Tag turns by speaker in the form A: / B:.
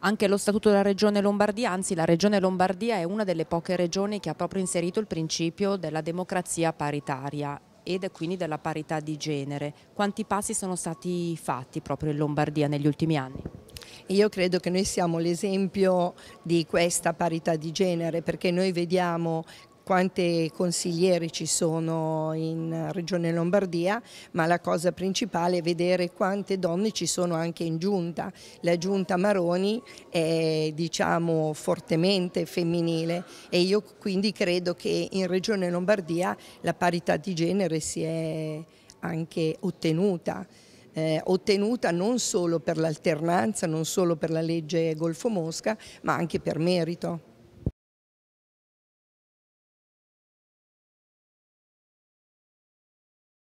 A: Anche lo Statuto della Regione Lombardia, anzi la Regione Lombardia è una delle poche regioni che ha proprio inserito il principio della democrazia paritaria ed quindi della parità di genere. Quanti passi sono stati fatti proprio in Lombardia negli ultimi anni?
B: Io credo che noi siamo l'esempio di questa parità di genere perché noi vediamo quante consiglieri ci sono in Regione Lombardia, ma la cosa principale è vedere quante donne ci sono anche in giunta. La giunta Maroni è diciamo fortemente femminile e io quindi credo che in Regione Lombardia la parità di genere si è anche ottenuta. Eh, ottenuta non solo per l'alternanza, non solo per la legge Golfo Mosca, ma anche per merito.